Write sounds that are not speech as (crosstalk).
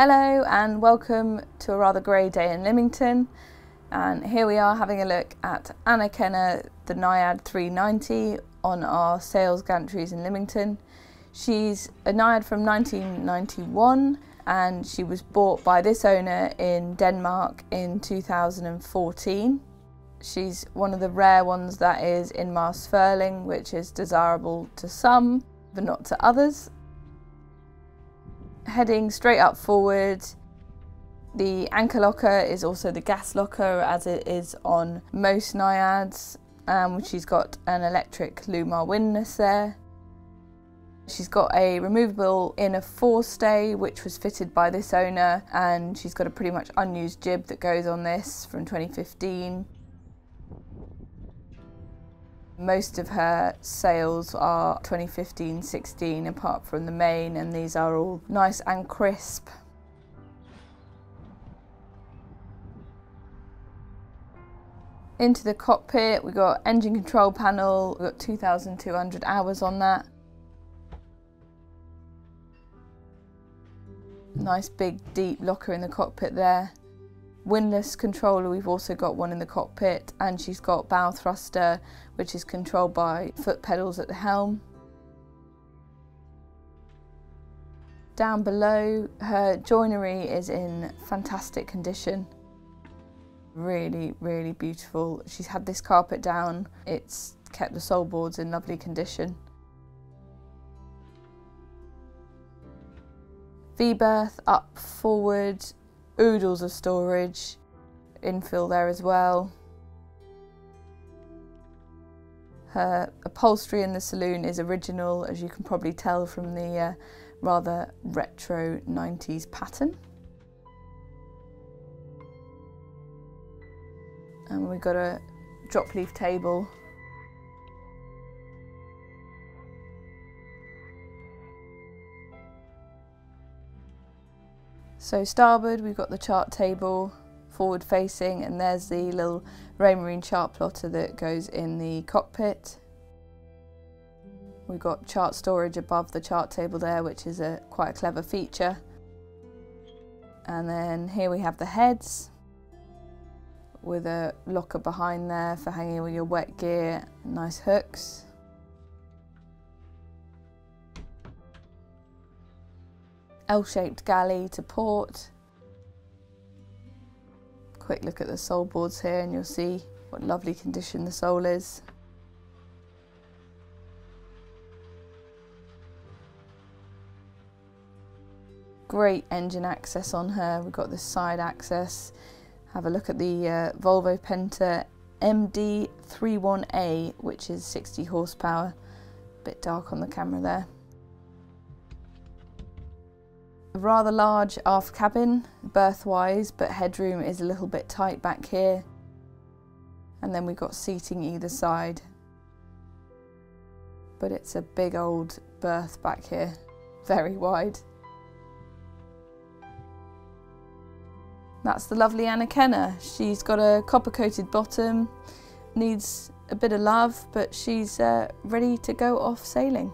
Hello and welcome to a rather grey day in Lymington and here we are having a look at Anakena the Najad 390 on our sales gantries in Lymington. She's a Najad from 1991 and she was bought by this owner in Denmark in 2014. She's one of the rare ones that is in mast furling which is desirable to some but not to others heading straight up forward. The anchor locker is also the gas locker as it is on most Najads. Um, she's got an electric Lewmar windlass there. She's got a removable inner forestay which was fitted by this owner and she's got a pretty much unused jib that goes on this from 2015. Most of her sails are 2015-16 apart from the main and these are all nice and crisp. Into the cockpit, we've got engine control panel, we've got 2,200 hours on that. Nice big deep locker in the cockpit there windlass controller we've also got one in the cockpit and she's got bow thruster which is controlled by foot pedals at the helm. Down below her joinery is in fantastic condition. Really, really beautiful. She's had this carpet down. It's kept the sole boards in lovely condition. V-berth up forward oodles of storage, infill there as well. Her upholstery in the saloon is original, as you can probably tell from the uh, rather retro 90s pattern. And we've got a drop leaf table So starboard we've got the chart table forward facing and there's the little Raymarine chart plotter that goes in the cockpit. We've got chart storage above the chart table there which is a quite a clever feature. And then here we have the heads with a locker behind there for hanging all your wet gear, nice hooks. L-shaped galley to port. Quick look at the sole boards here and you'll see what lovely condition the sole is. Great engine access on her, we've got the side access. Have a look at the uh, Volvo Penta MD31A, which is 60 horsepower. A bit dark on the camera there rather large aft cabin, berth-wise, but headroom is a little bit tight back here. And then we've got seating either side. But it's a big old berth back here, (laughs) very wide. That's the lovely Anakena. She's got a copper coated bottom, needs a bit of love, but she's uh, ready to go off sailing.